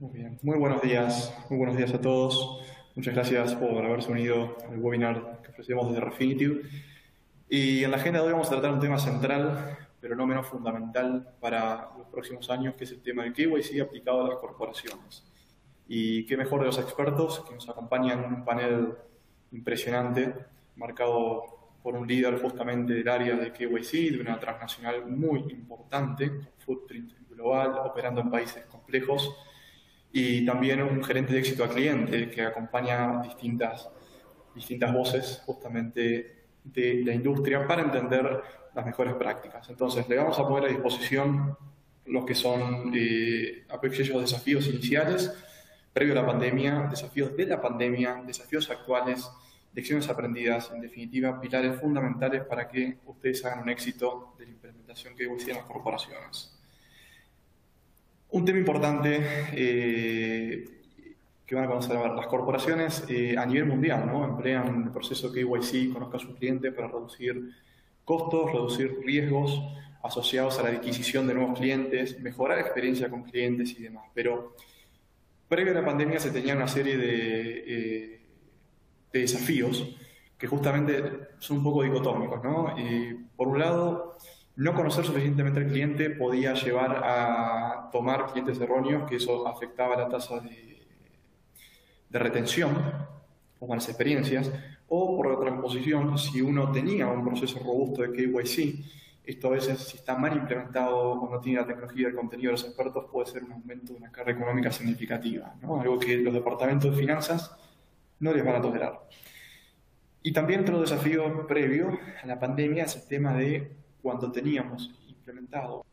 Muy buenos días, muy buenos días a todos. Muchas gracias por haberse unido al webinar que ofrecemos desde Refinitiv. Y en la agenda de hoy vamos a tratar un tema central, pero no menos fundamental para los próximos años, que es el tema del KYC aplicado a las corporaciones. Y qué mejor de los expertos que nos acompañan en un panel impresionante, marcado por un líder justamente del área de KYC, de una transnacional muy importante, con footprint global, operando en países complejos, y también un gerente de éxito al cliente que acompaña distintas, distintas voces justamente de la industria para entender las mejores prácticas. Entonces, le vamos a poner a disposición lo que son eh, aquellos desafíos iniciales, previo a la pandemia, desafíos de la pandemia, desafíos actuales, lecciones aprendidas, en definitiva, pilares fundamentales para que ustedes hagan un éxito de la implementación que en las corporaciones. Un tema importante eh, que van a conocer a ver, las corporaciones eh, a nivel mundial ¿no? emplean el proceso KYC, conozca a su cliente para reducir costos, reducir riesgos asociados a la adquisición de nuevos clientes, mejorar la experiencia con clientes y demás. Pero previo a la pandemia se tenía una serie de, eh, de desafíos que justamente son un poco dicotómicos. ¿no? por un lado, no conocer suficientemente al cliente podía llevar a tomar clientes erróneos, que eso afectaba la tasa de, retención o malas experiencias, o por otra posición, si uno tenía un proceso robusto de KYC, esto a veces, si está mal implementado o no tiene la tecnología del contenido de los expertos, puede ser un aumento de una carga económica significativa, algo que los departamentos de finanzas no les van a tolerar. Y también otro desafío previo a la pandemia es el tema de cuando teníamos implementado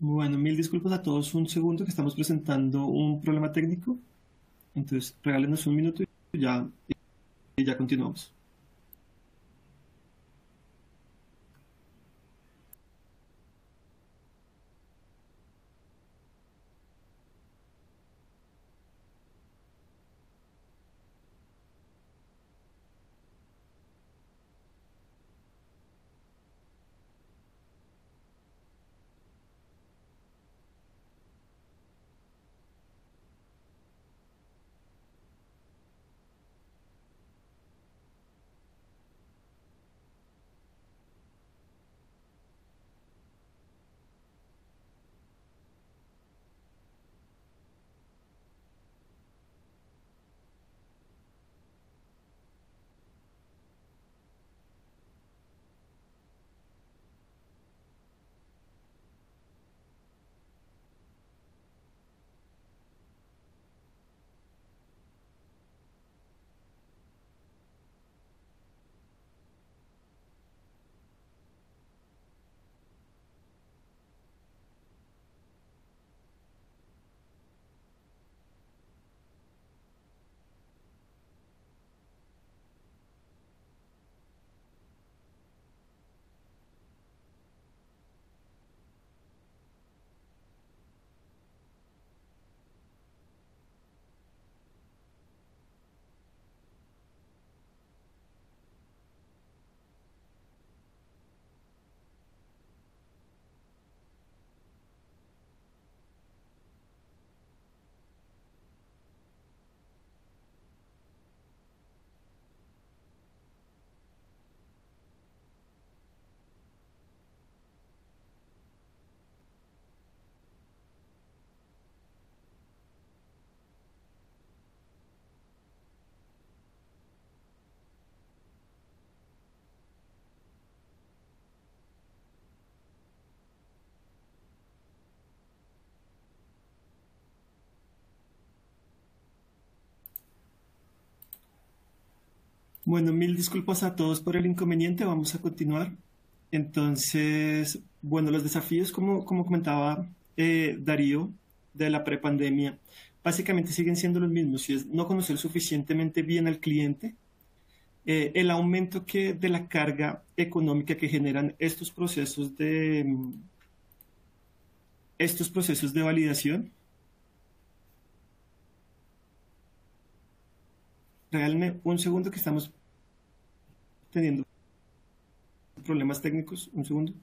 Bueno, mil disculpas a todos. Un segundo que estamos presentando un problema técnico. Entonces, regálenos un minuto y ya, y ya continuamos. Bueno, mil disculpas a todos por el inconveniente. Vamos a continuar. Entonces, bueno, los desafíos, como, como comentaba eh, Darío, de la prepandemia, básicamente siguen siendo los mismos. Si es no conocer suficientemente bien al cliente, eh, el aumento que, de la carga económica que generan estos procesos de estos procesos de validación realmente un segundo que estamos teniendo problemas técnicos un segundo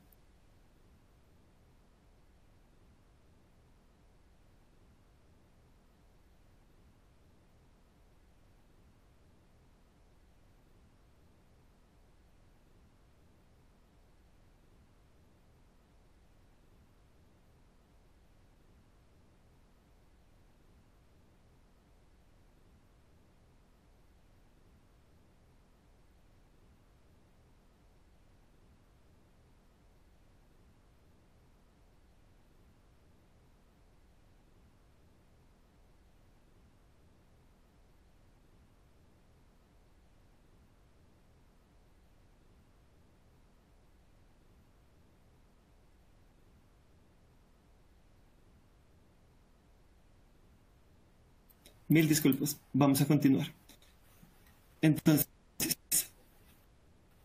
Mil disculpas. Vamos a continuar. Entonces,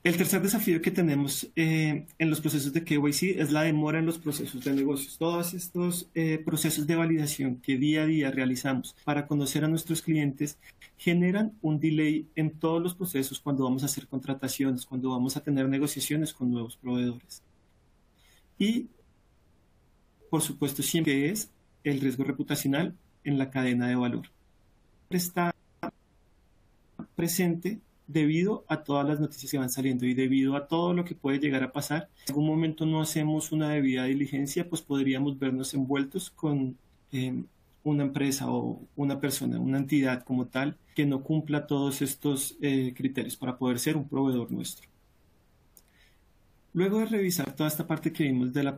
el tercer desafío que tenemos eh, en los procesos de KYC es la demora en los procesos de negocios. Todos estos eh, procesos de validación que día a día realizamos para conocer a nuestros clientes generan un delay en todos los procesos cuando vamos a hacer contrataciones, cuando vamos a tener negociaciones con nuevos proveedores. Y, por supuesto, siempre es el riesgo reputacional en la cadena de valor está presente debido a todas las noticias que van saliendo y debido a todo lo que puede llegar a pasar. Si en algún momento no hacemos una debida diligencia, pues podríamos vernos envueltos con em, una empresa o una persona, una entidad como tal, que no cumpla todos estos eh, criterios para poder ser un proveedor nuestro. Luego de revisar toda esta parte que vimos de la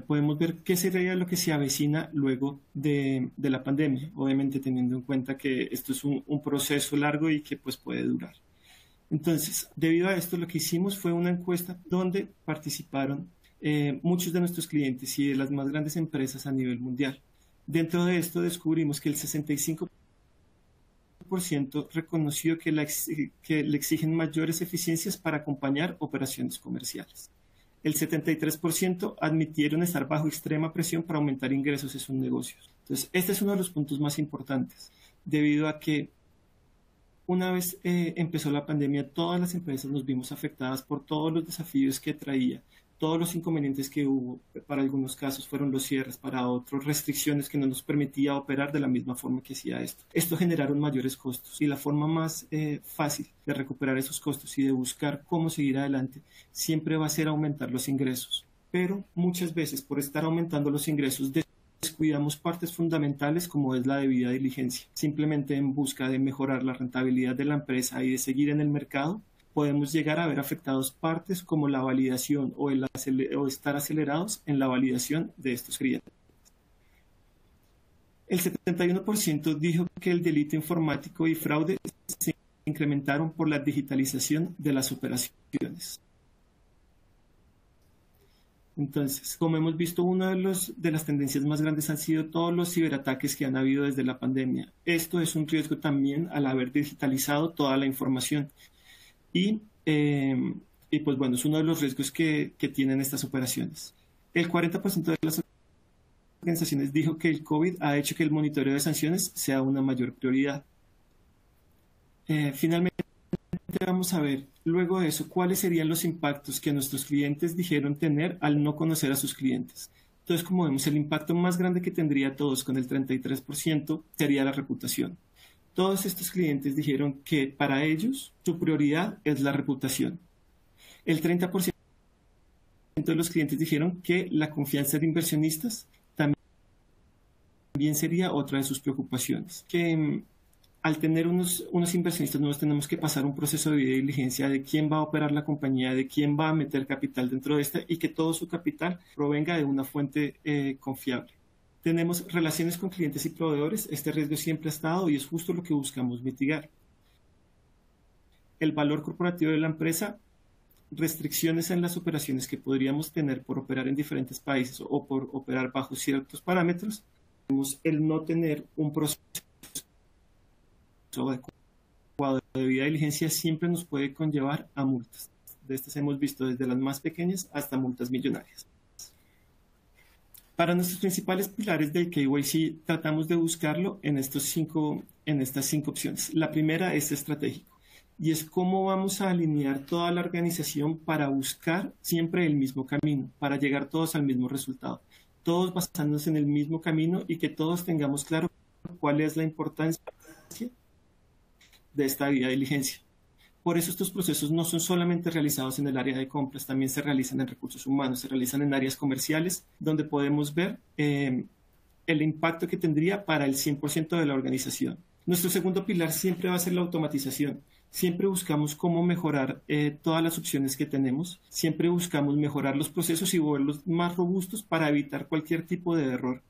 podemos ver qué sería lo que se avecina luego de, la pandemia, obviamente teniendo en cuenta que esto es un, proceso largo y que pues puede durar. Entonces, debido a esto, lo que hicimos fue una encuesta donde participaron eh, muchos de nuestros clientes y de las más grandes empresas a nivel mundial. Dentro de esto descubrimos que el 65% reconoció que, que le exigen mayores eficiencias para acompañar operaciones comerciales el 73% admitieron estar bajo extrema presión para aumentar ingresos en sus negocios. Entonces, este es uno de los puntos más importantes, debido a que una vez eh, empezó la pandemia, todas las empresas nos vimos afectadas por todos los desafíos que traía todos los inconvenientes que hubo, para algunos casos fueron los cierres, para otros restricciones que no nos permitía operar de la misma forma que hacía esto. Esto generaron mayores costos y la forma más eh, fácil de recuperar esos costos y de buscar cómo seguir adelante siempre va a ser aumentar los ingresos. Pero muchas veces por estar aumentando los ingresos descuidamos partes fundamentales como es la debida diligencia. Simplemente en busca de mejorar la rentabilidad de la empresa y de seguir en el mercado, podemos llegar a ver afectados partes como la validación o, estar acelerados en la validación de estos clientes. El 71% dijo que el delito informático y fraude se incrementaron por la digitalización de las operaciones. Entonces, como hemos visto, una de las tendencias más grandes han sido todos los ciberataques que han habido desde la pandemia. Esto es un riesgo también al haber digitalizado toda la información Em, y, pues bueno, es uno de los riesgos que, tienen estas operaciones. El 40% de las organizaciones dijo que el COVID ha hecho que el monitoreo de sanciones sea una mayor prioridad. Eh, finalmente, vamos a ver luego de eso cuáles serían los impactos que nuestros clientes dijeron tener al no conocer a sus clientes. Entonces, como vemos, el impacto más grande que tendría todos con el 33% sería la reputación. Todos estos clientes dijeron que para ellos su prioridad es la reputación. El 30% de los clientes dijeron que la confianza de inversionistas también sería otra de sus preocupaciones. Que mm, al tener unos, unos inversionistas nuevos tenemos que pasar un proceso de diligencia de quién va a operar la compañía, de quién va a meter capital dentro de esta y que todo su capital provenga de una fuente eh, confiable tenemos relaciones con clientes y proveedores, este riesgo siempre ha estado y es justo lo que buscamos mitigar. el valor corporativo de la empresa, restricciones en las operaciones que podríamos tener por operar en diferentes países o por operar bajo ciertos parámetros, el no tener un proceso adecuado de debida diligencia siempre nos puede conllevar a multas. De estas hemos visto desde las más pequeñas hasta multas millonarias. Para nuestros principales pilares del KYC tratamos de buscarlo en, estos cinco, en estas cinco opciones. La primera es estratégico y es cómo vamos a alinear toda la organización para buscar siempre el mismo camino, para llegar todos al mismo resultado, todos basándonos en el mismo camino y que todos tengamos claro cuál es la importancia de esta debida diligencia. Por eso estos procesos no son solamente realizados en el área de compras, también se realizan en recursos humanos, se realizan en áreas comerciales, donde podemos ver eh, el impacto que tendría para el 100% de la organización. Nuestro segundo pilar siempre va a ser la automatización. Siempre buscamos cómo mejorar eh, todas las opciones que tenemos, siempre buscamos mejorar los procesos y volverlos más robustos para evitar cualquier tipo de error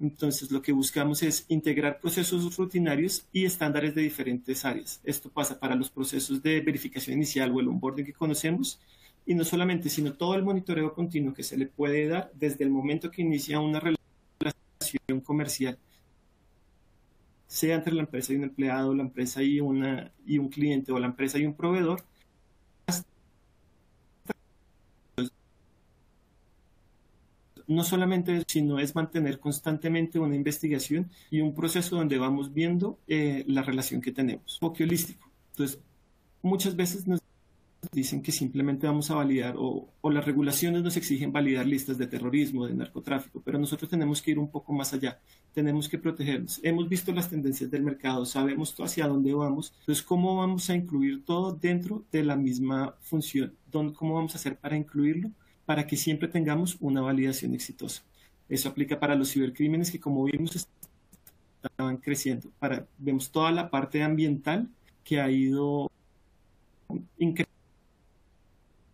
entonces, lo que buscamos es integrar procesos rutinarios y estándares de diferentes áreas. Esto pasa para los procesos de verificación inicial o el onboarding que conocemos, y no solamente, sino todo el monitoreo continuo que se le puede dar desde el momento que inicia una relación comercial, sea entre la empresa y un empleado, la empresa y, una, y un cliente o la empresa y un proveedor, no solamente sino es mantener constantemente una investigación y un proceso donde vamos viendo eh, la relación que tenemos. Enfoque holístico. Entonces, muchas veces nos dicen que simplemente vamos a validar o, o, las regulaciones nos exigen validar listas de terrorismo, de narcotráfico, pero nosotros tenemos que ir un poco más allá, tenemos que protegernos. Hemos visto las tendencias del mercado, sabemos hacia dónde vamos, entonces cómo vamos a incluir todo dentro de la misma función, ¿cómo vamos a hacer para incluirlo? Para que siempre tengamos una validación exitosa. Eso aplica para los cibercrímenes que como vimos estaban creciendo. Para, vemos toda la parte ambiental que ha ido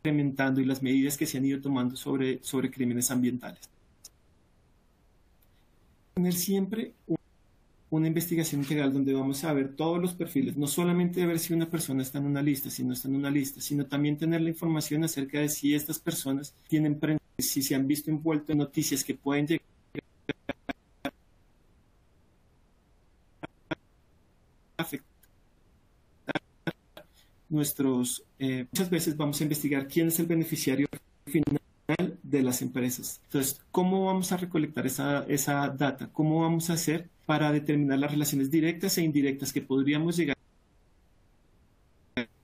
incrementando y las medidas que se han ido tomando sobre, sobre crímenes ambientales. Tener siempre una investigación integral donde vamos a ver todos los perfiles, no solamente ver si una persona está en una lista, si no está en una lista, sino también tener la información acerca de si estas personas tienen prensa, si se han visto envueltos en noticias que pueden llegar a afectar nuestros... Eh, muchas veces vamos a investigar quién es el beneficiario final de las empresas. Entonces, ¿cómo vamos a recolectar esa, esa data? ¿Cómo vamos a hacer para determinar las relaciones directas e indirectas que podríamos llegar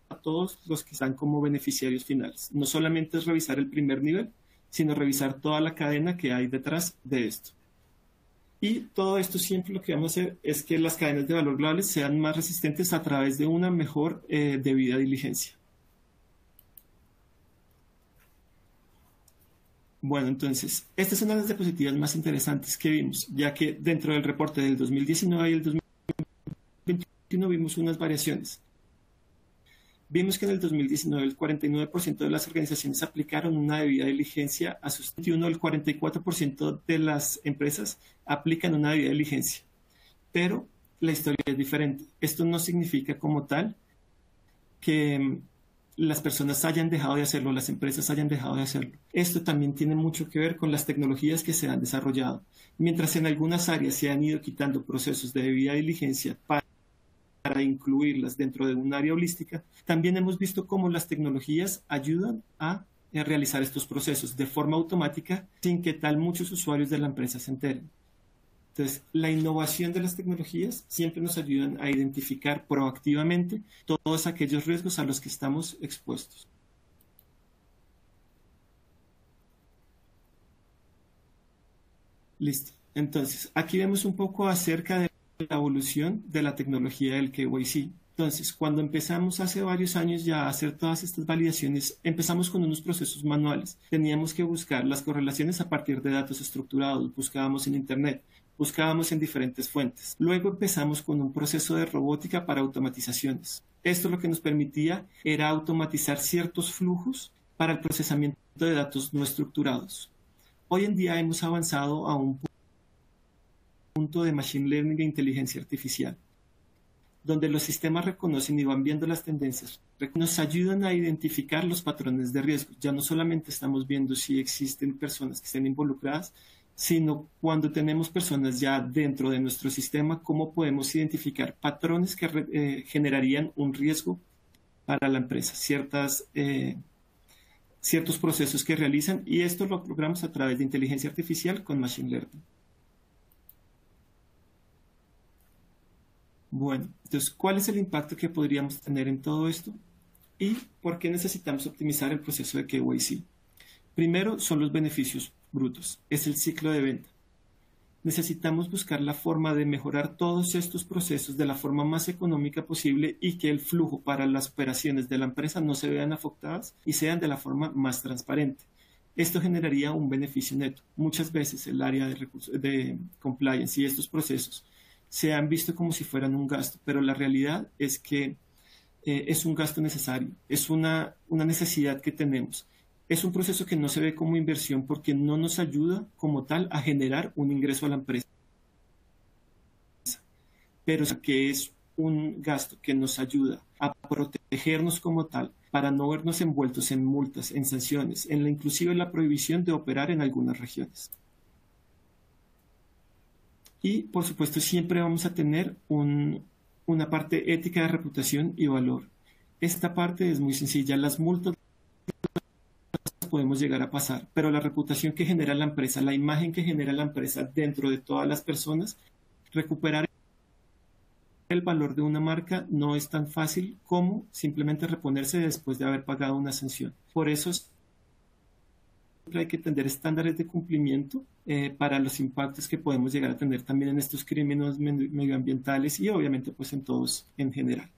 a todos los que están como beneficiarios finales? No solamente es revisar el primer nivel, sino revisar toda la cadena que hay detrás de esto. Y todo esto siempre lo que vamos a hacer es que las cadenas de valor globales sean más resistentes a través de una mejor eh, debida diligencia. Bueno, entonces, estas son las diapositivas más interesantes que vimos, ya que dentro del reporte del 2019 y el 2021 vimos unas variaciones. Vimos que en el 2019 el 49% de las organizaciones aplicaron una debida diligencia a sus 21, el 44% de las empresas aplican una debida diligencia. Pero la historia es diferente. Esto no significa como tal que las personas hayan dejado de hacerlo, las empresas hayan dejado de hacerlo. Esto también tiene mucho que ver con las tecnologías que se han desarrollado. Mientras en algunas áreas se han ido quitando procesos de debida diligencia para, incluirlas dentro de un área holística, también hemos visto cómo las tecnologías ayudan a realizar estos procesos de forma automática sin que tal muchos usuarios de la empresa se enteren. Entonces, la innovación de las tecnologías siempre nos ayudan a identificar proactivamente todos aquellos riesgos a los que estamos expuestos. Listo. Entonces, aquí vemos un poco acerca de la evolución de la tecnología del KYC. Entonces, cuando empezamos hace varios años ya a hacer todas estas validaciones, empezamos con unos procesos manuales. Teníamos que buscar las correlaciones a partir de datos estructurados, buscábamos en Internet, buscábamos en diferentes fuentes. Luego empezamos con un proceso de robótica para automatizaciones. Esto lo que nos permitía era automatizar ciertos flujos para el procesamiento de datos no estructurados. Hoy en día hemos avanzado a un punto de machine learning e inteligencia artificial, donde los sistemas reconocen y van viendo las tendencias, nos ayudan a identificar los patrones de riesgo. Ya no solamente estamos viendo si existen personas que estén involucradas, sino cuando tenemos personas ya dentro de nuestro sistema, cómo podemos identificar patrones que eh, generarían un riesgo para la empresa, ciertas, eh, ciertos procesos que realizan, y esto lo logramos a través de inteligencia artificial con Machine Learning. Bueno, entonces, ¿cuál es el impacto que podríamos tener en todo esto? ¿Y por qué necesitamos optimizar el proceso de KYC? Primero son los beneficios brutos, es el ciclo de venta. Necesitamos buscar la forma de mejorar todos estos procesos de la forma más económica posible y que el flujo para las operaciones de la empresa no se vean afectadas y sean de la forma más transparente. Esto generaría un beneficio neto. Muchas veces el área de, de compliance y estos procesos se han visto como si fueran un gasto, pero la realidad es que eh, es un gasto necesario, es una, una necesidad que tenemos es un proceso que no se ve como inversión porque no nos ayuda como tal a generar un ingreso a la empresa, pero que es un gasto que nos ayuda a protegernos como tal para no vernos envueltos en multas, en sanciones, en la inclusive la prohibición de operar en algunas regiones. Y por supuesto siempre vamos a tener una parte ética de reputación y valor. Esta parte es muy sencilla. Las multas podemos llegar a pasar, pero la reputación que genera la empresa, la imagen que genera la empresa dentro de todas las personas, recuperar el valor de una marca no es tan fácil como simplemente reponerse después de haber pagado una sanción. Por eso siempre hay que tener estándares de cumplimiento eh, para los impactos que podemos llegar a tener también en estos crímenes medioambientales y obviamente pues en todos en general.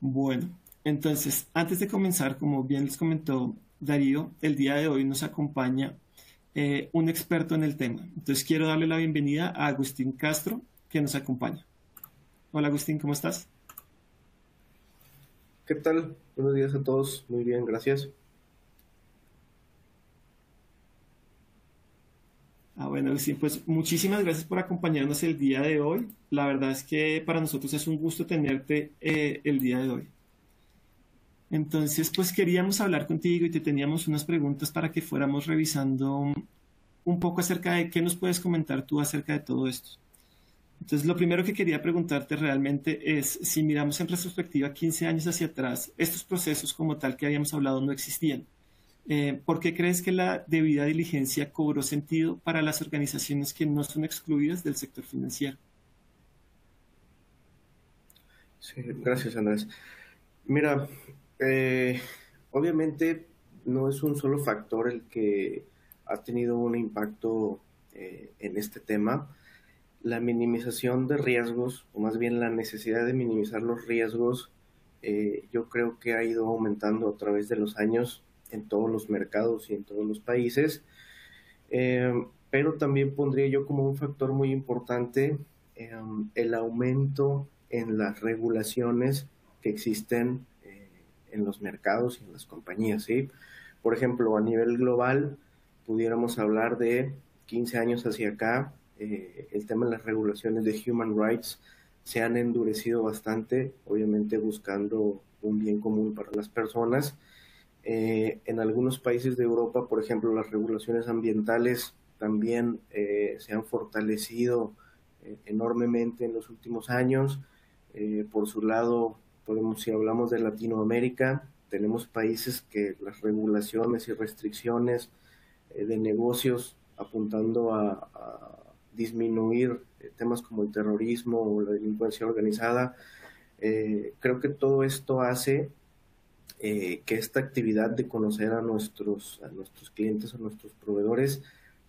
Bueno, entonces, antes de comenzar, como bien les comentó Darío, el día de hoy nos acompaña eh, un experto en el tema. Entonces, quiero darle la bienvenida a Agustín Castro, que nos acompaña. Hola Agustín, ¿cómo estás? ¿Qué tal? Buenos días a todos. Muy bien, gracias. Ah, bueno, Agustín, pues muchísimas gracias por acompañarnos el día de hoy. La verdad es que para nosotros es un gusto tenerte eh, el día de hoy. Entonces, pues queríamos hablar contigo y te teníamos unas preguntas para que fuéramos revisando un poco acerca de qué nos puedes comentar tú acerca de todo esto. Entonces, lo primero que quería preguntarte realmente es, si miramos en retrospectiva 15 años hacia atrás, estos procesos como tal que habíamos hablado no existían. Eh, ¿Por qué crees que la debida diligencia cobró sentido para las organizaciones que no son excluidas del sector financiero? Sí, gracias Andrés. Mira, eh, obviamente no es un solo factor el que ha tenido un impacto eh, en este tema. La minimización de riesgos, o más bien la necesidad de minimizar los riesgos, eh, yo creo que ha ido aumentando a través de los años en todos los mercados y en todos los países. pero también pondría yo como un factor muy importante el aumento en las regulaciones que existen en los mercados y en las compañías. ¿sí? Por ejemplo, a nivel global, pudiéramos hablar de 15 años hacia acá, eh, el tema de las regulaciones de human rights se han endurecido bastante, obviamente buscando un bien común para las personas. Eh, en algunos países de Europa, por ejemplo, las regulaciones ambientales también eh, se han fortalecido enormemente en los últimos años. por su lado, si hablamos de Latinoamérica, tenemos países que las regulaciones y restricciones eh, de negocios apuntando a, disminuir eh, temas como el terrorismo o la delincuencia organizada. Eh, creo que todo esto hace que esta actividad de conocer a nuestros, a nuestros clientes, a nuestros proveedores,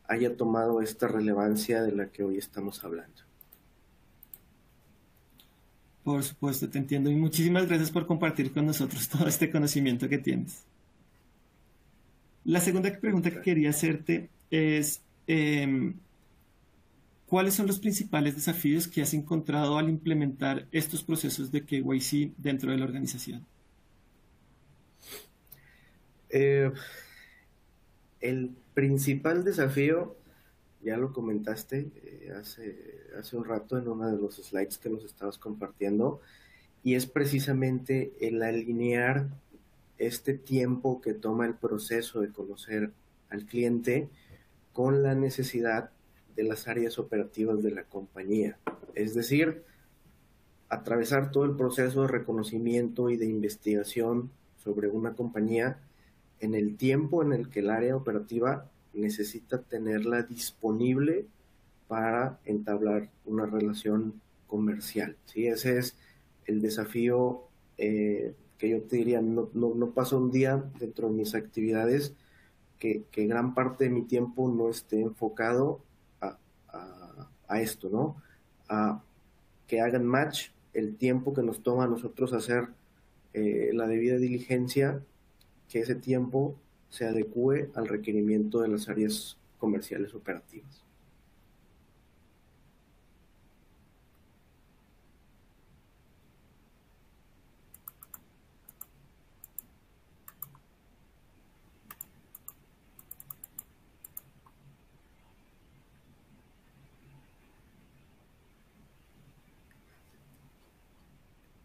haya tomado esta relevancia de la que hoy estamos hablando. Por supuesto, te entiendo. Y muchísimas gracias por compartir con nosotros todo este conocimiento que tienes. La segunda pregunta que quería hacerte es, em, ¿cuáles son los principales desafíos que has encontrado al implementar estos procesos de KYC dentro de la organización? Eh, el principal desafío ya lo comentaste eh, hace, hace un rato en uno de los slides que nos estabas compartiendo, y es precisamente el alinear este tiempo que toma el proceso de conocer al cliente con la necesidad de las áreas operativas de la compañía. Es decir, atravesar todo el proceso de reconocimiento y de investigación sobre una compañía en el tiempo en el que el área operativa necesita tenerla disponible para entablar una relación comercial. ¿sí? Ese es el desafío eh, que yo te diría, no, no, paso un día dentro de mis actividades que, gran parte de mi tiempo no esté enfocado a, a, esto, ¿no? A que hagan match el tiempo que nos toma a nosotros hacer eh, la debida diligencia, que ese tiempo se adecue al requerimiento de las áreas comerciales operativas.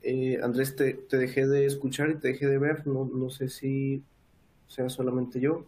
Eh, Andrés, te, te, dejé de escuchar y te dejé de ver. No, no sé si sea solamente yo.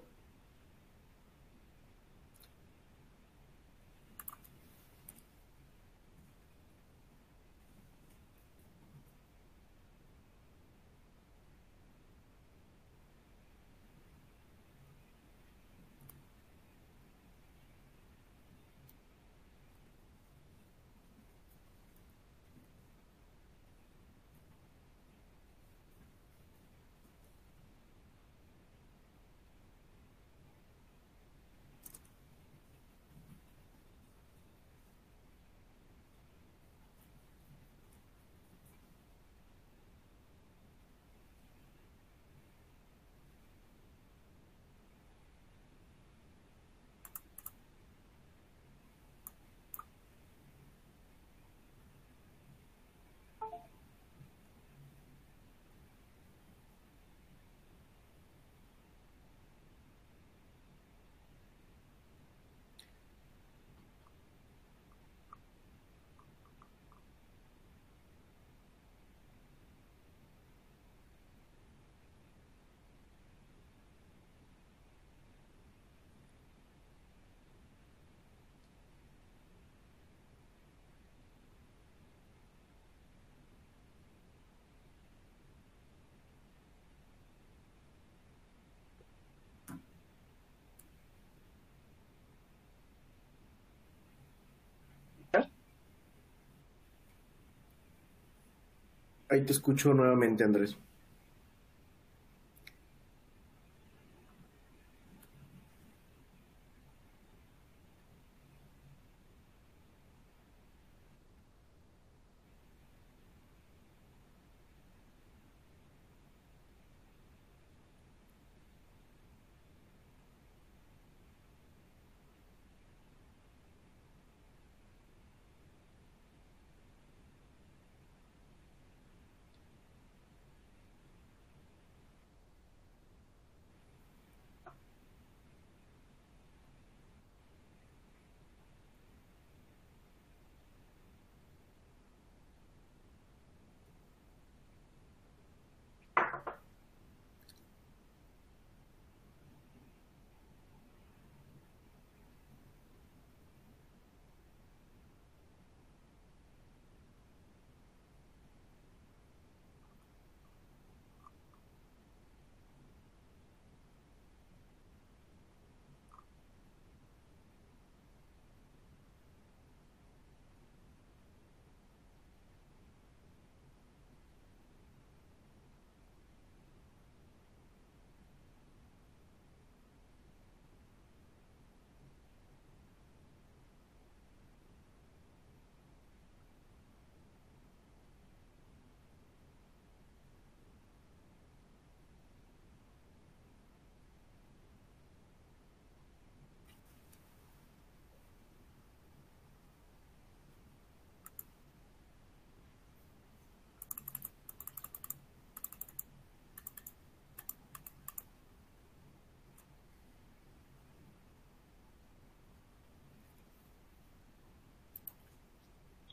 Ahí te escucho nuevamente, Andrés.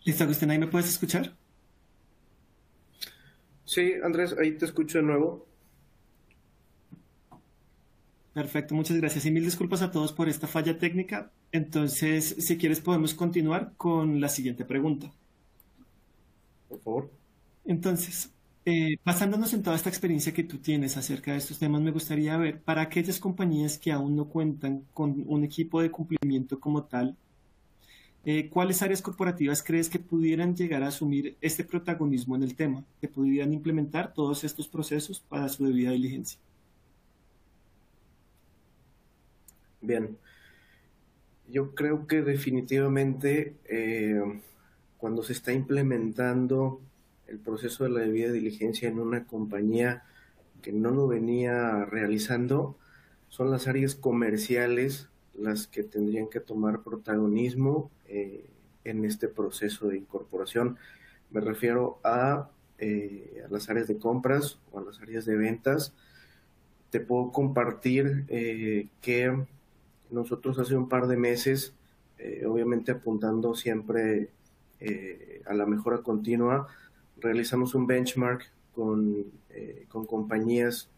Listo, Agustín, ¿ahí me puedes escuchar? Sí, Andrés, ahí te escucho de nuevo. Perfecto, muchas gracias y mil disculpas a todos por esta falla técnica. Entonces, si quieres, podemos continuar con la siguiente pregunta. Por favor. Entonces, eh, basándonos en toda esta experiencia que tú tienes acerca de estos temas, me gustaría ver para aquellas compañías que aún no cuentan con un equipo de cumplimiento como tal, eh, ¿cuáles áreas corporativas crees que pudieran llegar a asumir este protagonismo en el tema, que pudieran implementar todos estos procesos para su debida diligencia? Bien, yo creo que definitivamente eh, cuando se está implementando el proceso de la debida diligencia en una compañía que no lo venía realizando, son las áreas comerciales las que tendrían que tomar protagonismo eh, en este proceso de incorporación. Me refiero a, eh, a, las áreas de compras o a las áreas de ventas. Te puedo compartir eh, que nosotros hace un par de meses, obviamente apuntando siempre a la mejora continua, realizamos un benchmark con, con compañías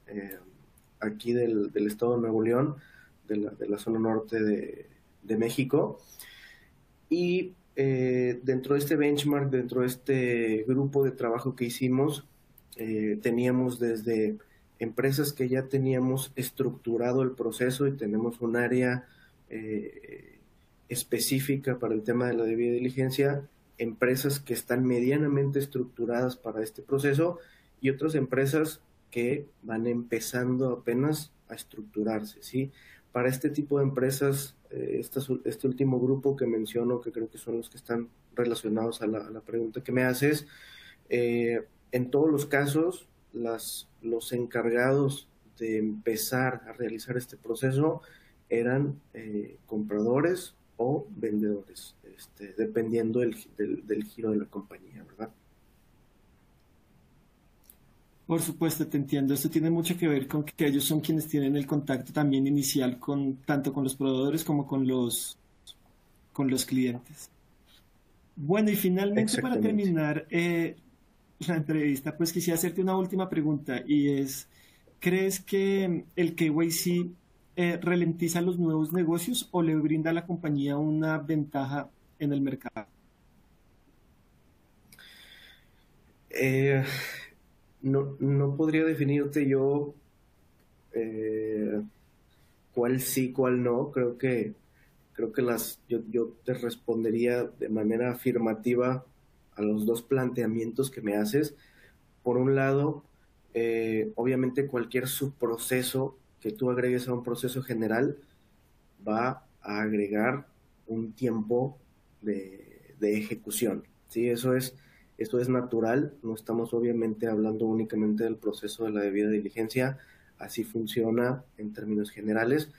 aquí del, del estado de Nuevo León, de la, zona norte de, de México. Y eh, dentro de este benchmark, dentro de este grupo de trabajo que hicimos, eh, teníamos desde empresas que ya teníamos estructurado el proceso y tenemos un área eh, específica para el tema de la debida diligencia, empresas que están medianamente estructuradas para este proceso y otras empresas que van empezando apenas a estructurarse, ¿sí? Para este tipo de empresas, eh, este, último grupo que menciono, que creo que son los que están relacionados a la, pregunta que me haces, eh, en todos los casos, los encargados de empezar a realizar este proceso eran eh, compradores o vendedores, este, dependiendo del giro de la compañía, ¿verdad? Por supuesto, te entiendo. Esto tiene mucho que ver con que ellos son quienes tienen el contacto también inicial con tanto con los proveedores como con los con los clientes. Bueno, y finalmente para terminar eh, la entrevista, pues quisiera hacerte una última pregunta y es, ¿crees que el KYC eh, ralentiza los nuevos negocios o le brinda a la compañía una ventaja en el mercado? Eh, no, no podría definirte yo eh, cuál sí, cuál no. Creo que creo que las yo, te respondería de manera afirmativa a los dos planteamientos que me haces. Por un lado, eh, obviamente cualquier subproceso que tú agregues a un proceso general va a agregar un tiempo de, de ejecución. ¿sí? Eso es esto es natural, no estamos obviamente hablando únicamente del proceso de la debida diligencia, así funciona en términos generales.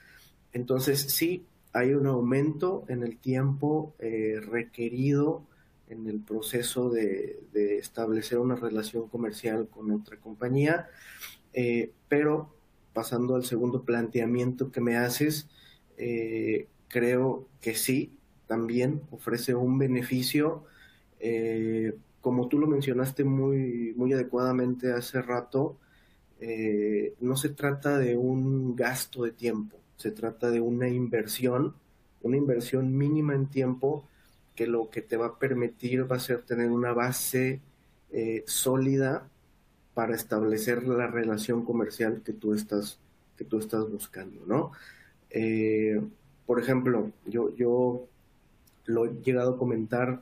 Entonces, sí, hay un aumento en el tiempo eh, requerido en el proceso de, establecer una relación comercial con otra compañía, eh, pero pasando al segundo planteamiento que me haces, eh, creo que sí, también ofrece un beneficio como tú lo mencionaste muy, muy adecuadamente hace rato, eh, no se trata de un gasto de tiempo, se trata de una inversión, una inversión mínima en tiempo que lo que te va a permitir va a ser tener una base eh, sólida para establecer la relación comercial que tú estás, que tú estás buscando, ¿no? Eh, por ejemplo, yo, yo lo he llegado a comentar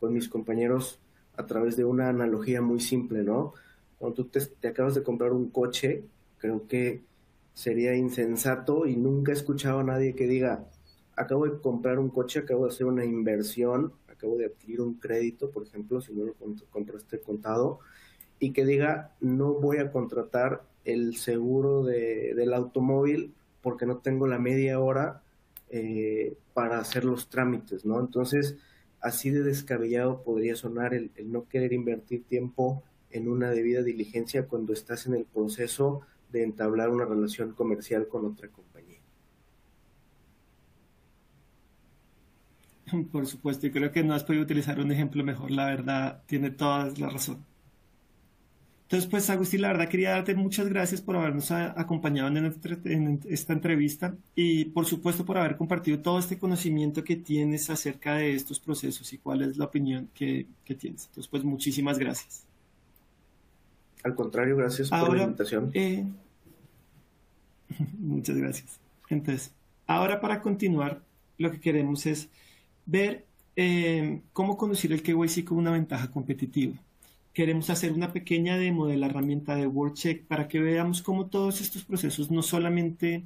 con mis compañeros a través de una analogía muy simple, ¿no? Cuando tú te, acabas de comprar un coche, creo que sería insensato y nunca he escuchado a nadie que diga, acabo de comprar un coche, acabo de hacer una inversión, acabo de adquirir un crédito, por ejemplo, si no lo compraste contado, y que diga, no voy a contratar el seguro de, del automóvil porque no tengo la media hora eh, para hacer los trámites, ¿no? Entonces, así de descabellado podría sonar el, no querer invertir tiempo en una debida diligencia cuando estás en el proceso de entablar una relación comercial con otra compañía. Por supuesto, y creo que no has podido utilizar un ejemplo mejor, la verdad, tiene toda la razón. Entonces, pues Agustín, la verdad quería darte muchas gracias por habernos acompañado en, esta entrevista y por supuesto por haber compartido todo este conocimiento que tienes acerca de estos procesos y cuál es la opinión que, tienes. Entonces, pues muchísimas gracias. Al contrario, gracias por la invitación. Eh, muchas gracias. Entonces, ahora para continuar, lo que queremos es ver eh, cómo conducir el KYC con una ventaja competitiva queremos hacer una pequeña demo de la herramienta de WordCheck para que veamos cómo todos estos procesos no solamente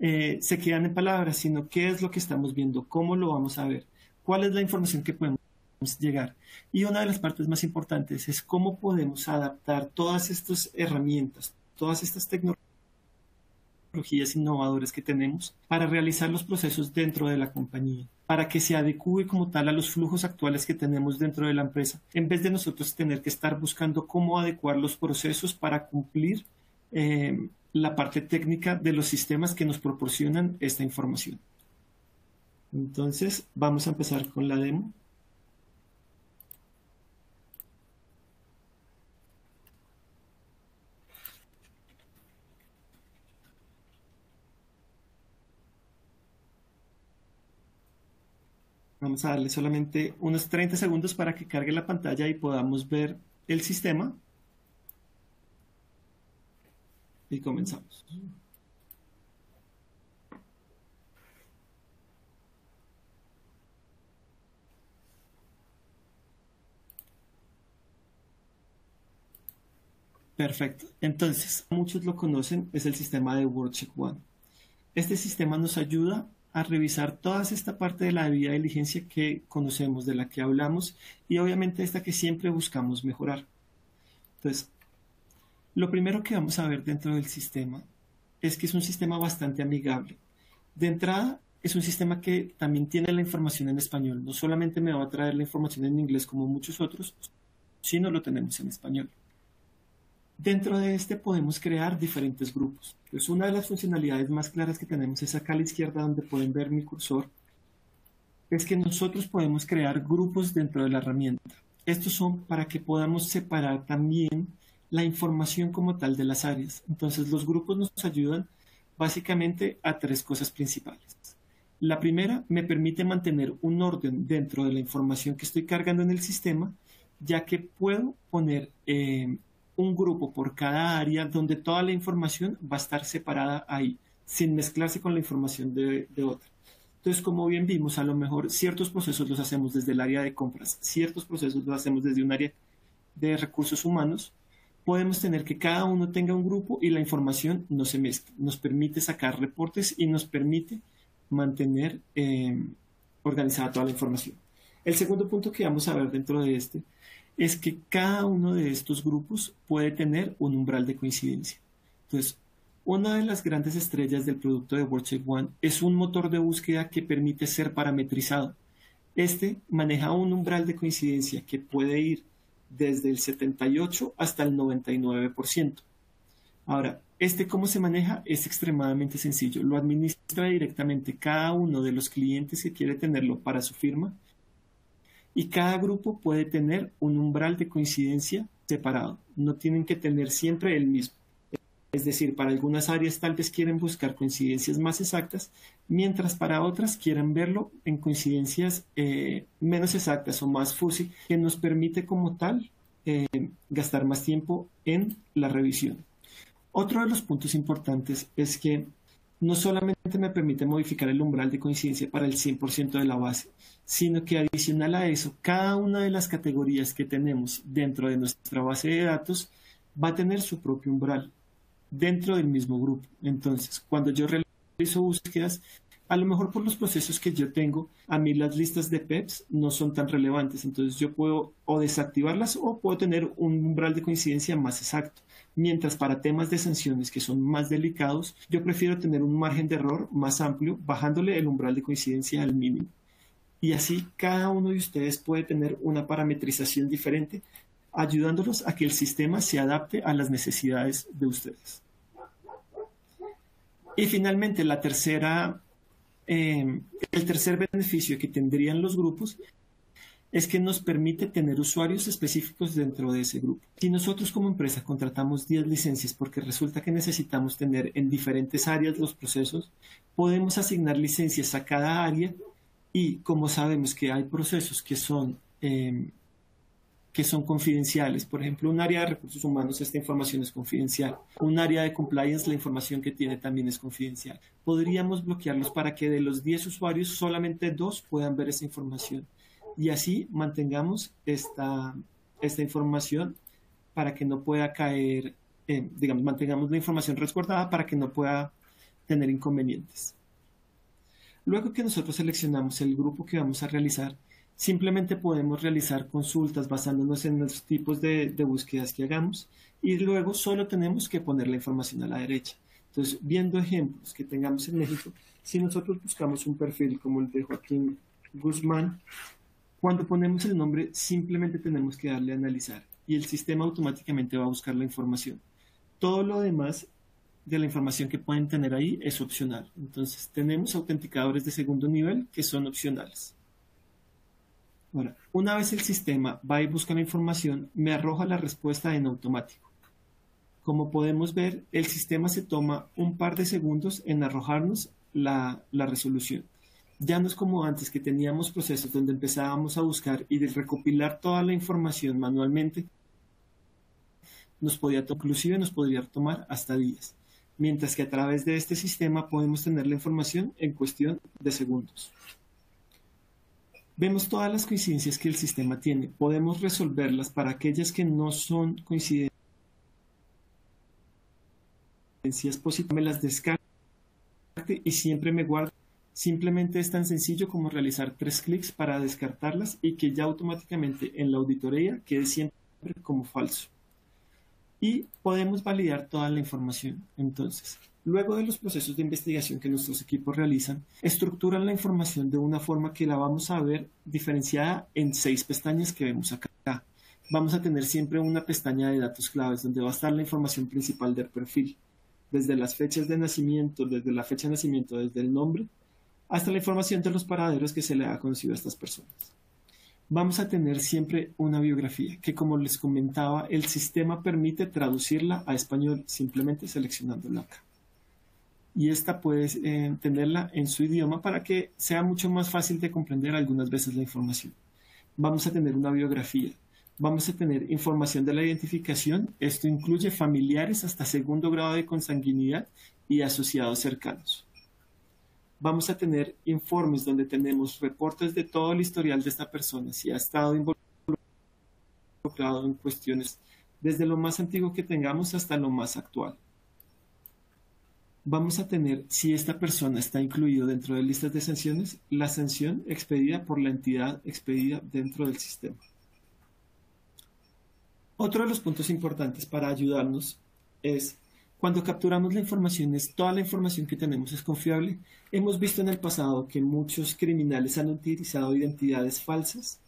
eh, se quedan en palabras, sino qué es lo que estamos viendo, cómo lo vamos a ver, cuál es la información que podemos llegar. Y una de las partes más importantes es cómo podemos adaptar todas estas herramientas, todas estas tecnologías tecnologías innovadoras que tenemos para realizar los procesos dentro de la compañía, para que se adecue como tal a los flujos actuales que tenemos dentro de la empresa, en vez de nosotros tener que estar buscando cómo adecuar los procesos para cumplir eh, la parte técnica de los sistemas que nos proporcionan esta información. Entonces, vamos a empezar con la demo. Vamos a darle solamente unos 30 segundos para que cargue la pantalla y podamos ver el sistema. Y comenzamos. Perfecto. Entonces, muchos lo conocen, es el sistema de WordCheck One. Este sistema nos ayuda a revisar toda esta parte de la debida diligencia que conocemos, de la que hablamos y obviamente esta que siempre buscamos mejorar. Entonces, lo primero que vamos a ver dentro del sistema es que es un sistema bastante amigable. De entrada, es un sistema que también tiene la información en español. No solamente me va a traer la información en inglés como muchos otros, sino lo tenemos en español. Dentro de este podemos crear diferentes grupos. Pues una de las funcionalidades más claras que tenemos es acá a la izquierda donde pueden ver mi cursor. Es que nosotros podemos crear grupos dentro de la herramienta. Estos son para que podamos separar también la información como tal de las áreas. Entonces los grupos nos ayudan básicamente a tres cosas principales. La primera me permite mantener un orden dentro de la información que estoy cargando en el sistema, ya que puedo poner eh, un grupo por cada área donde toda la información va a estar separada ahí, sin mezclarse con la información de, otra. Entonces, como bien vimos, a lo mejor ciertos procesos los hacemos desde el área de compras, ciertos procesos los hacemos desde un área de recursos humanos, podemos tener que cada uno tenga un grupo y la información no se mezcla. Nos permite sacar reportes y nos permite mantener eh, organizada toda la información. El segundo punto que vamos a ver dentro de este es que cada uno de estos grupos puede tener un umbral de coincidencia. Entonces, una de las grandes estrellas del producto de WordCheck One es un motor de búsqueda que permite ser parametrizado. Este maneja un umbral de coincidencia que puede ir desde el 78 hasta el 99%. Ahora, este cómo se maneja es extremadamente sencillo. Lo administra directamente cada uno de los clientes que quiere tenerlo para su firma y cada grupo puede tener un umbral de coincidencia separado. No tienen que tener siempre el mismo. Es decir, para algunas áreas tal vez quieren buscar coincidencias más exactas, mientras para otras quieran verlo en coincidencias eh, menos exactas o más fuzzy, que nos permite como tal eh, gastar más tiempo en la revisión. Otro de los puntos importantes es que no solamente me permite modificar el umbral de coincidencia para el 100% de la base, sino que adicional a eso, cada una de las categorías que tenemos dentro de nuestra base de datos va a tener su propio umbral dentro del mismo grupo. Entonces, cuando yo realizo búsquedas, a lo mejor por los procesos que yo tengo, a mí las listas de PEPs no son tan relevantes. Entonces yo puedo o desactivarlas o puedo tener un umbral de coincidencia más exacto. Mientras para temas de sanciones que son más delicados, yo prefiero tener un margen de error más amplio, bajándole el umbral de coincidencia al mínimo. Y así cada uno de ustedes puede tener una parametrización diferente, ayudándolos a que el sistema se adapte a las necesidades de ustedes. Y finalmente, la tercera eh, el tercer beneficio que tendrían los grupos es que nos permite tener usuarios específicos dentro de ese grupo. Si nosotros como empresa contratamos 10 licencias porque resulta que necesitamos tener en diferentes áreas los procesos, podemos asignar licencias a cada área y como sabemos que hay procesos que son, em, que son confidenciales, por ejemplo, un área de recursos humanos, esta información es confidencial. Un área de compliance, la información que tiene también es confidencial. Podríamos bloquearlos para que de los 10 usuarios solamente dos puedan ver esa información y así mantengamos esta, esta información para que no pueda caer, digamos, mantengamos la información resguardada para que no pueda tener inconvenientes. Luego que nosotros seleccionamos el grupo que vamos a realizar, simplemente podemos realizar consultas basándonos en los tipos de, de búsquedas que hagamos y luego solo tenemos que poner la información a la derecha. Entonces, viendo ejemplos que tengamos en México, si nosotros buscamos un perfil como el de Joaquín Guzmán, cuando ponemos el nombre, simplemente tenemos que darle a analizar y el sistema automáticamente va a buscar la información. Todo lo demás de la información que pueden tener ahí es opcional. Entonces, tenemos autenticadores de segundo nivel que son opcionales. Ahora, una vez el sistema va y busca la información, me arroja la respuesta en automático. Como podemos ver, el sistema se toma un par de segundos en arrojarnos la, la resolución. Ya no es como antes que teníamos procesos donde empezábamos a buscar y de recopilar toda la información manualmente, nos podía, inclusive nos podría tomar hasta días, mientras que a través de este sistema podemos tener la información en cuestión de segundos. Vemos todas las coincidencias que el sistema tiene. Podemos resolverlas para aquellas que no son coincidencias positivas. Me las descarte y siempre me guardo Simplemente es tan sencillo como realizar tres clics para descartarlas y que ya automáticamente en la auditoría quede siempre como falso. Y podemos validar toda la información. Entonces, luego de los procesos de investigación que nuestros equipos realizan, estructuran la información de una forma que la vamos a ver diferenciada en seis pestañas que vemos acá. Vamos a tener siempre una pestaña de datos claves donde va a estar la información principal del perfil, desde las fechas de nacimiento, desde la fecha de nacimiento, desde el nombre, hasta la información de los paraderos que se le ha conocido a estas personas. Vamos a tener siempre una biografía que, como les comentaba, el sistema permite traducirla a español simplemente seleccionándola acá. Y esta puedes eh, tenerla en su idioma para que sea mucho más fácil de comprender algunas veces la información. Vamos a tener una biografía. Vamos a tener información de la identificación. Esto incluye familiares hasta segundo grado de consanguinidad y asociados cercanos vamos a tener informes donde tenemos reportes de todo el historial de esta persona, si ha estado involucrado en cuestiones desde lo más antiguo que tengamos hasta lo más actual. Vamos a tener, si esta persona está incluido dentro de listas de sanciones, la sanción expedida por la entidad expedida dentro del sistema. Otro de los puntos importantes para ayudarnos es cuando capturamos la información, es toda la información que tenemos es confiable. Hemos visto en el pasado que muchos criminales han utilizado identidades falsas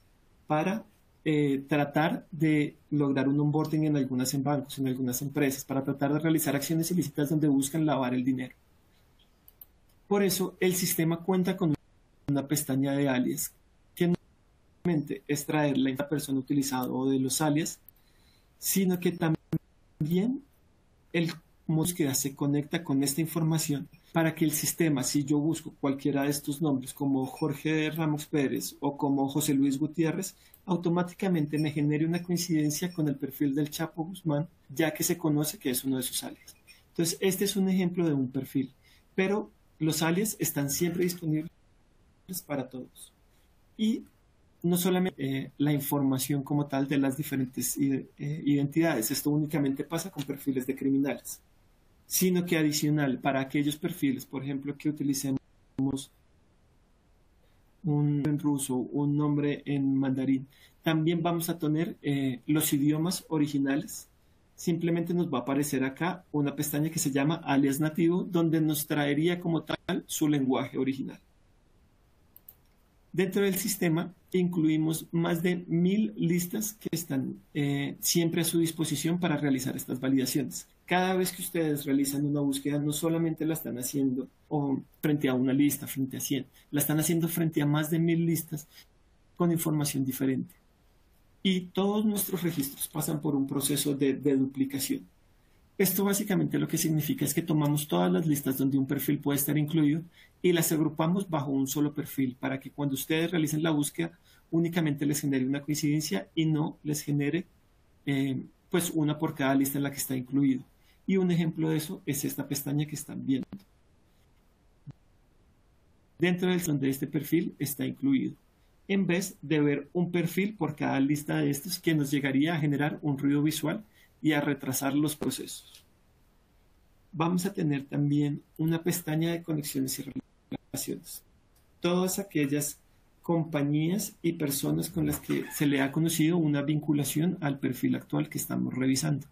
para eh, tratar de lograr un onboarding en algunas bancos, en algunas empresas, para tratar de realizar acciones ilícitas donde buscan lavar el dinero. Por eso, el sistema cuenta con una pestaña de alias que no solamente es traer la persona utilizada o de los alias, sino que también el búsqueda se conecta con esta información para que el sistema, si yo busco cualquiera de estos nombres como Jorge Ramos Pérez o como José Luis Gutiérrez, automáticamente me genere una coincidencia con el perfil del Chapo Guzmán, ya que se conoce que es uno de sus alias. Entonces, este es un ejemplo de un perfil, pero los alias están siempre disponibles para todos. Y no solamente eh, la información como tal de las diferentes eh, identidades, esto únicamente pasa con perfiles de criminales sino que adicional para aquellos perfiles, por ejemplo, que utilicemos un en ruso, un nombre en mandarín, también vamos a tener eh, los idiomas originales. Simplemente nos va a aparecer acá una pestaña que se llama alias nativo, donde nos traería como tal su lenguaje original. Dentro del sistema incluimos más de mil listas que están eh, siempre a su disposición para realizar estas validaciones. Cada vez que ustedes realizan una búsqueda, no solamente la están haciendo frente a una lista, frente a 100, la están haciendo frente a más de mil listas con información diferente. Y todos nuestros registros pasan por un proceso de duplicación. Esto básicamente lo que significa es que tomamos todas las listas donde un perfil puede estar incluido y las agrupamos bajo un solo perfil para que cuando ustedes realicen la búsqueda únicamente les genere una coincidencia y no les genere eh, pues una por cada lista en la que está incluido. Y un ejemplo de eso es esta pestaña que están viendo. Dentro del donde este perfil está incluido, en vez de ver un perfil por cada lista de estos que nos llegaría a generar un ruido visual y a retrasar los procesos. Vamos a tener también una pestaña de conexiones y relaciones. Todas aquellas compañías y personas con las que se le ha conocido una vinculación al perfil actual que estamos revisando.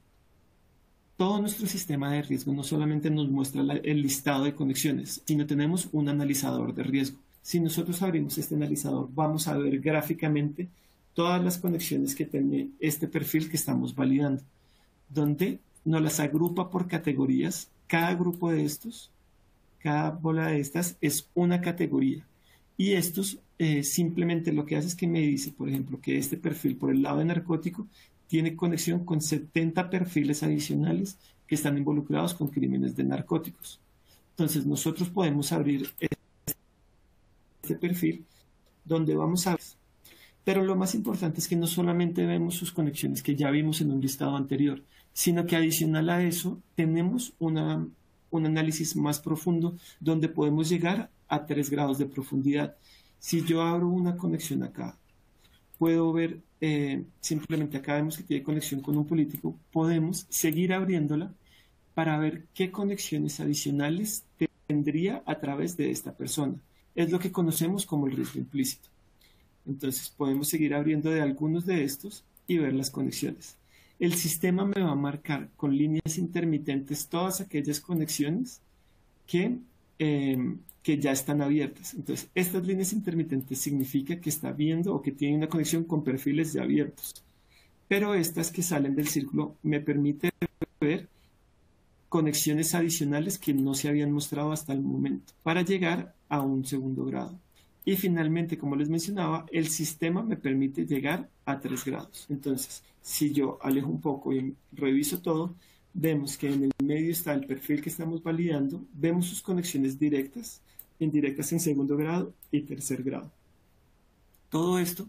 Todo nuestro sistema de riesgo no solamente nos muestra el listado de conexiones, sino tenemos un analizador de riesgo. Si nosotros abrimos este analizador, vamos a ver gráficamente todas las conexiones que tiene este perfil que estamos validando donde nos las agrupa por categorías. Cada grupo de estos, cada bola de estas es una categoría. Y estos eh, simplemente lo que hace es que me dice, por ejemplo, que este perfil por el lado de narcótico tiene conexión con 70 perfiles adicionales que están involucrados con crímenes de narcóticos. Entonces nosotros podemos abrir este perfil donde vamos a pero lo más importante es que no solamente vemos sus conexiones que ya vimos en un listado anterior, sino que adicional a eso tenemos una, un análisis más profundo donde podemos llegar a tres grados de profundidad. Si yo abro una conexión acá, puedo ver, eh, simplemente acá vemos que tiene conexión con un político, podemos seguir abriéndola para ver qué conexiones adicionales tendría a través de esta persona. Es lo que conocemos como el riesgo implícito. Entonces podemos seguir abriendo de algunos de estos y ver las conexiones. El sistema me va a marcar con líneas intermitentes todas aquellas conexiones que, em, que ya están abiertas. Entonces, estas líneas intermitentes significa que está viendo o que tiene una conexión con perfiles ya abiertos. Pero estas que salen del círculo me permiten ver conexiones adicionales que no se habían mostrado hasta el momento para llegar a un segundo grado. Y finalmente, como les mencionaba, el sistema me permite llegar a 3 grados. Entonces, si yo alejo un poco y reviso todo, vemos que en el medio está el perfil que estamos validando, vemos sus conexiones directas, indirectas en segundo grado y tercer grado. Todo esto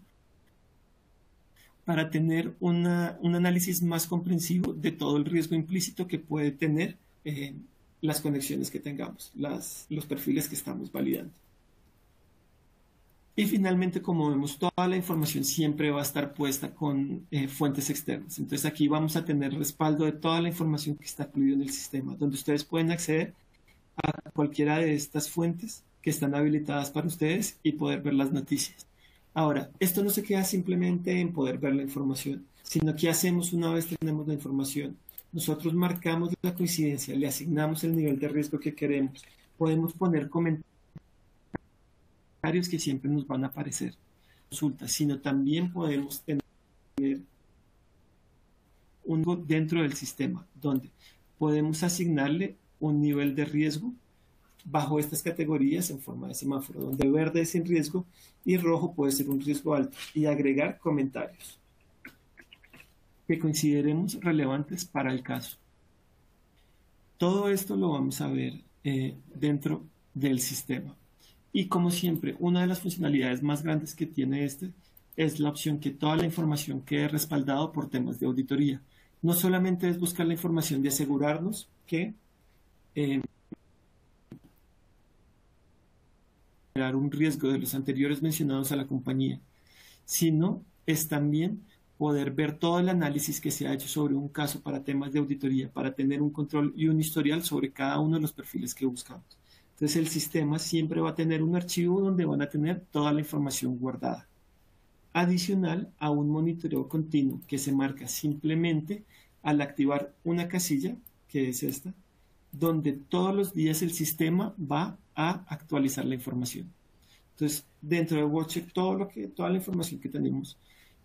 para tener un análisis más comprensivo de todo el riesgo implícito que puede tener eh, las conexiones que tengamos, los perfiles que estamos validando. Y finalmente, como vemos, toda la información siempre va a estar puesta con eh, fuentes externas. Entonces aquí vamos a tener respaldo de toda la información que está incluida en el sistema, donde ustedes pueden acceder a cualquiera de estas fuentes que están habilitadas para ustedes y poder ver las noticias. Ahora, esto no se queda simplemente en poder ver la información, sino que hacemos una vez tenemos la información. Nosotros marcamos la coincidencia, le asignamos el nivel de riesgo que queremos, podemos poner comentarios que siempre nos van a aparecer consultas, sino también podemos tener un dentro del sistema donde podemos asignarle un nivel de riesgo bajo estas categorías en forma de semáforo, donde verde es sin riesgo y rojo puede ser un riesgo alto y agregar comentarios que consideremos relevantes para el caso. Todo esto lo vamos a ver eh, dentro del sistema. Y como siempre, una de las funcionalidades más grandes que tiene este es la opción que toda la información quede respaldado por temas de auditoría. No solamente es buscar la información de asegurarnos que eh, un riesgo de los anteriores mencionados a la compañía, sino es también poder ver todo el análisis que se ha hecho sobre un caso para temas de auditoría, para tener un control y un historial sobre cada uno de los perfiles que buscamos. Entonces el sistema siempre va a tener un archivo donde van a tener toda la información guardada. Adicional a un monitoreo continuo que se marca simplemente al activar una casilla, que es esta, donde todos los días el sistema va a actualizar la información. Entonces, dentro de WordCheck, todo lo que, toda la información que tenemos,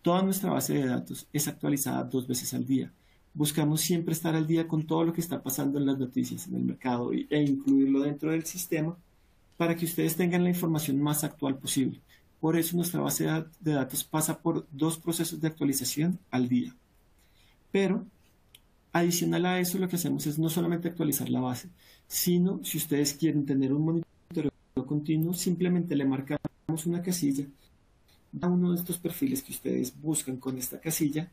toda nuestra base de datos es actualizada dos veces al día. Buscamos siempre estar al día con todo lo que está pasando en las noticias, en el mercado e incluirlo dentro del sistema para que ustedes tengan la información más actual posible. Por eso nuestra base de datos pasa por dos procesos de actualización al día. Pero adicional a eso lo que hacemos es no solamente actualizar la base, sino si ustedes quieren tener un monitoreo continuo, simplemente le marcamos una casilla a uno de estos perfiles que ustedes buscan con esta casilla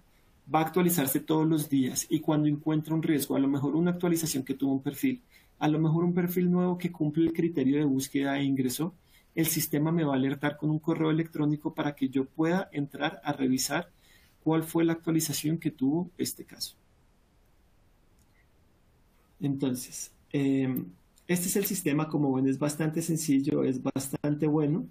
va a actualizarse todos los días y cuando encuentra un riesgo, a lo mejor una actualización que tuvo un perfil, a lo mejor un perfil nuevo que cumple el criterio de búsqueda e ingresó, el sistema me va a alertar con un correo electrónico para que yo pueda entrar a revisar cuál fue la actualización que tuvo este caso. Entonces, em, este es el sistema, como ven, es bastante sencillo, es bastante bueno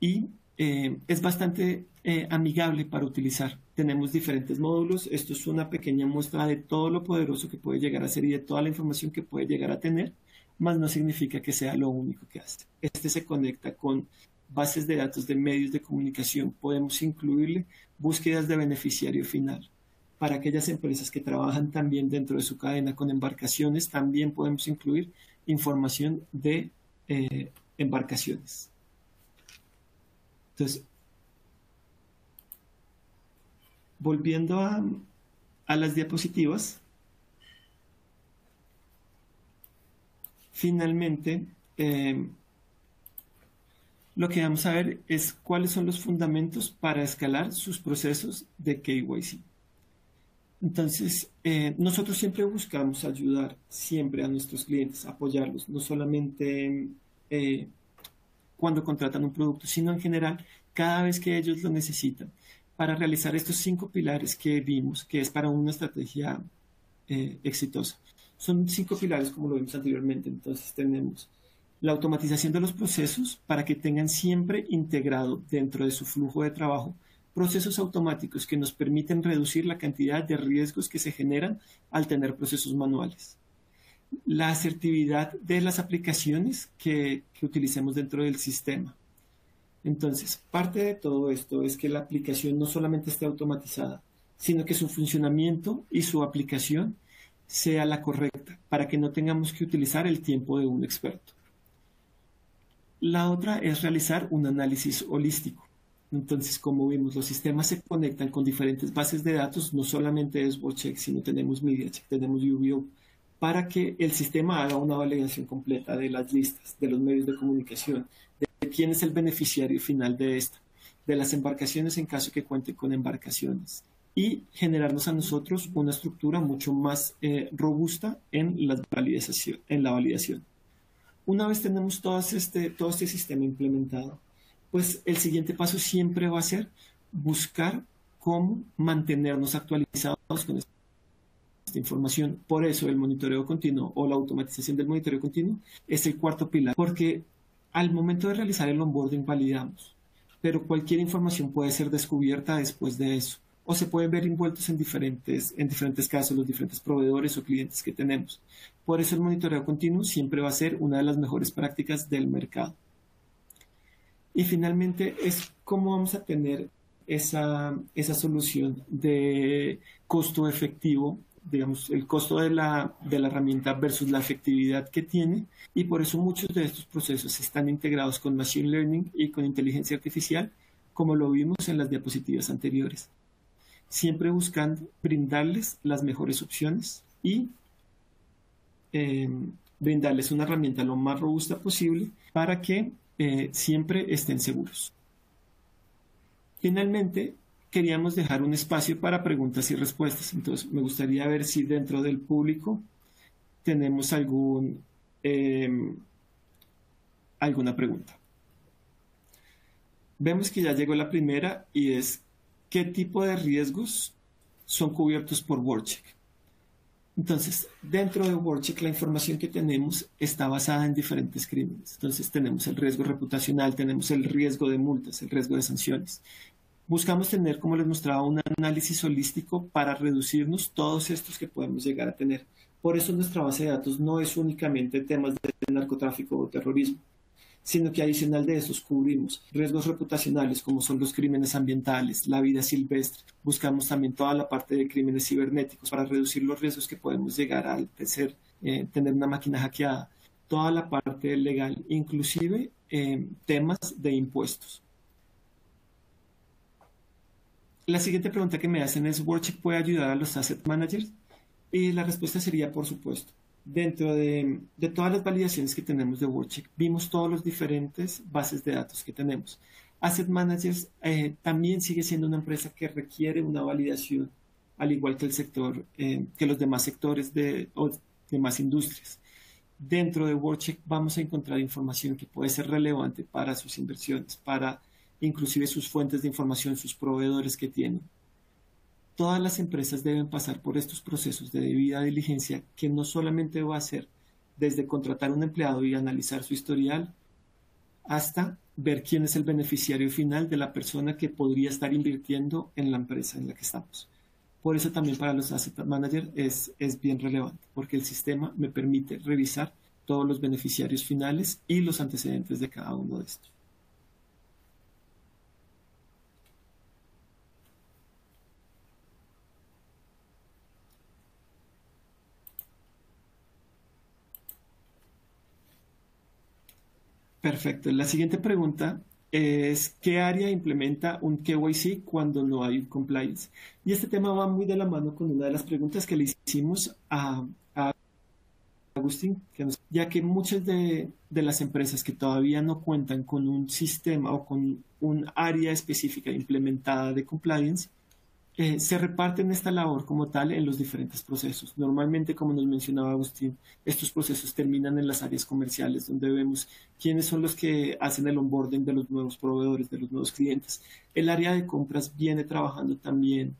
y em, es bastante eh, amigable para utilizar. Tenemos diferentes módulos. Esto es una pequeña muestra de todo lo poderoso que puede llegar a ser y de toda la información que puede llegar a tener, más no significa que sea lo único que hace. Este se conecta con bases de datos de medios de comunicación. Podemos incluirle búsquedas de beneficiario final para aquellas empresas que trabajan también dentro de su cadena con embarcaciones, también podemos incluir información de eh, embarcaciones. Entonces, volviendo a, las diapositivas, finalmente, eh, lo que vamos a ver es cuáles son los fundamentos para escalar sus procesos de KYC. Entonces, eh, nosotros siempre buscamos ayudar siempre a nuestros clientes, apoyarlos, no solamente eh, cuando contratan un producto, sino en general cada vez que ellos lo necesitan para realizar estos cinco pilares que vimos, que es para una estrategia eh, exitosa. Son cinco pilares como lo vimos anteriormente. Entonces tenemos la automatización de los procesos para que tengan siempre integrado dentro de su flujo de trabajo procesos automáticos que nos permiten reducir la cantidad de riesgos que se generan al tener procesos manuales. La asertividad de las aplicaciones que, que utilicemos dentro del sistema. Entonces, parte de todo esto es que la aplicación no solamente esté automatizada, sino que su funcionamiento y su aplicación sea la correcta, para que no tengamos que utilizar el tiempo de un experto. La otra es realizar un análisis holístico. Entonces, como vimos, los sistemas se conectan con diferentes bases de datos, no solamente es WordCheck, sino tenemos MediaCheck, tenemos UBO, para que el sistema haga una validación completa de las listas, de los medios de comunicación, de quién es el beneficiario final de esta, de las embarcaciones en caso que cuente con embarcaciones, y generarnos a nosotros una estructura mucho más eh, robusta en la, validación. Una vez tenemos todo este, todo este sistema implementado, pues el siguiente paso siempre va a ser buscar cómo mantenernos actualizados con esta información. Por eso el monitoreo continuo o la automatización del monitoreo continuo es el cuarto pilar, porque al momento de realizar el onboarding validamos, pero cualquier información puede ser descubierta después de eso o se pueden ver envueltos en diferentes, en diferentes casos los diferentes proveedores o clientes que tenemos. Por eso el monitoreo continuo siempre va a ser una de las mejores prácticas del mercado. Y finalmente es cómo vamos a tener esa, esa solución de costo efectivo, digamos, el costo de la, de la herramienta versus la efectividad que tiene. Y por eso muchos de estos procesos están integrados con Machine Learning y con inteligencia artificial, como lo vimos en las diapositivas anteriores. Siempre buscando brindarles las mejores opciones y eh, brindarles una herramienta lo más robusta posible para que eh, siempre estén seguros. Finalmente, queríamos dejar un espacio para preguntas y respuestas. Entonces, me gustaría ver si dentro del público tenemos algún, em, alguna pregunta. Vemos que ya llegó la primera y es, ¿qué tipo de riesgos son cubiertos por WordCheck? Entonces, dentro de WordCheck la información que tenemos está basada en diferentes crímenes. Entonces, tenemos el riesgo reputacional, tenemos el riesgo de multas, el riesgo de sanciones. Buscamos tener, como les mostraba, un análisis holístico para reducirnos todos estos que podemos llegar a tener. Por eso nuestra base de datos no es únicamente temas de narcotráfico o terrorismo, sino que adicional de esos cubrimos riesgos reputacionales como son los crímenes ambientales, la vida silvestre. Buscamos también toda la parte de crímenes cibernéticos para reducir los riesgos que podemos llegar a ser, eh, tener una máquina hackeada. Toda la parte legal, inclusive eh, temas de impuestos. La siguiente pregunta que me hacen es, ¿WordCheck puede ayudar a los asset managers? Y la respuesta sería, por supuesto dentro de, todas las validaciones que tenemos de WordCheck, vimos todos los diferentes bases de datos que tenemos. Asset Managers eh, también sigue siendo una empresa que requiere una validación, al igual que el sector, eh, que los demás sectores de, o demás industrias. Dentro de WordCheck vamos a encontrar información que puede ser relevante para sus inversiones, para inclusive sus fuentes de información, sus proveedores que tienen todas las empresas deben pasar por estos procesos de debida diligencia que no solamente va a ser desde contratar un empleado y analizar su historial hasta ver quién es el beneficiario final de la persona que podría estar invirtiendo en la empresa en la que estamos. Por eso también para los asset managers es, es bien relevante, porque el sistema me permite revisar todos los beneficiarios finales y los antecedentes de cada uno de estos. Perfecto. La siguiente pregunta es ¿qué área implementa un KYC cuando no hay compliance? Y este tema va muy de la mano con una de las preguntas que le hicimos a, Agustín, ya que muchas de, las empresas que todavía no cuentan con un sistema o con un área específica implementada de compliance, eh, se reparten esta labor como tal en los diferentes procesos. Normalmente, como nos mencionaba Agustín, estos procesos terminan en las áreas comerciales, donde vemos quiénes son los que hacen el onboarding de los nuevos proveedores, de los nuevos clientes. El área de compras viene trabajando también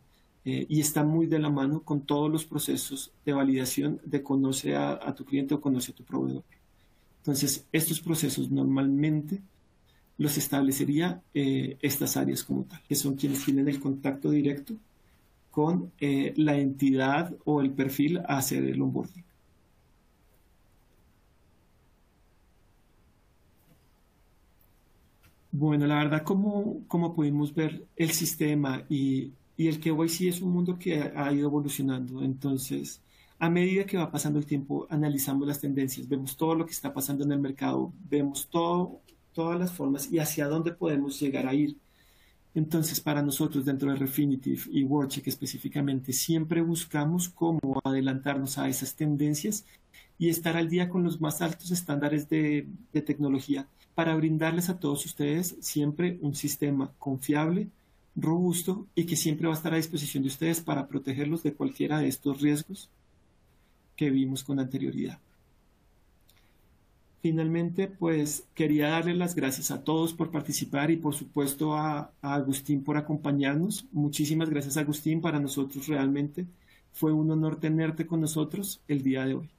eh, y está muy de la mano con todos los procesos de validación de conoce a, tu cliente o conoce a tu proveedor. Entonces, estos procesos normalmente los establecería eh, estas áreas como tal, que son quienes tienen el contacto directo con eh, la entidad o el perfil a hacer el onboarding. Bueno, la verdad, como, como pudimos ver, el sistema y, y el KYC es un mundo que ha ido evolucionando. Entonces, a medida que va pasando el tiempo, analizamos las tendencias, vemos todo lo que está pasando en el mercado, vemos todo todas las formas y hacia dónde podemos llegar a ir. Entonces, para nosotros dentro de Refinitiv y WordCheck específicamente, siempre buscamos cómo adelantarnos a esas tendencias y estar al día con los más altos estándares de, de tecnología para brindarles a todos ustedes siempre un sistema confiable, robusto y que siempre va a estar a disposición de ustedes para protegerlos de cualquiera de estos riesgos que vimos con anterioridad. Finalmente, pues quería darle las gracias a todos por participar y por supuesto a, Agustín por acompañarnos. Muchísimas gracias Agustín, para nosotros realmente fue un honor tenerte con nosotros el día de hoy.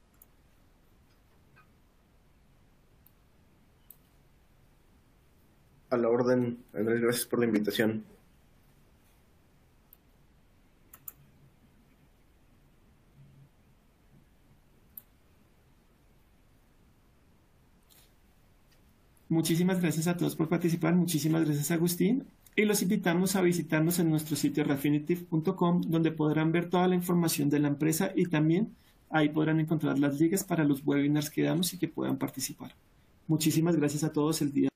A la orden, Andrés, gracias por la invitación. Muchísimas gracias a todos por participar, muchísimas gracias Agustín y los invitamos a visitarnos en nuestro sitio refinitiv.com donde podrán ver toda la información de la empresa y también ahí podrán encontrar las ligas para los webinars que damos y que puedan participar. Muchísimas gracias a todos el día.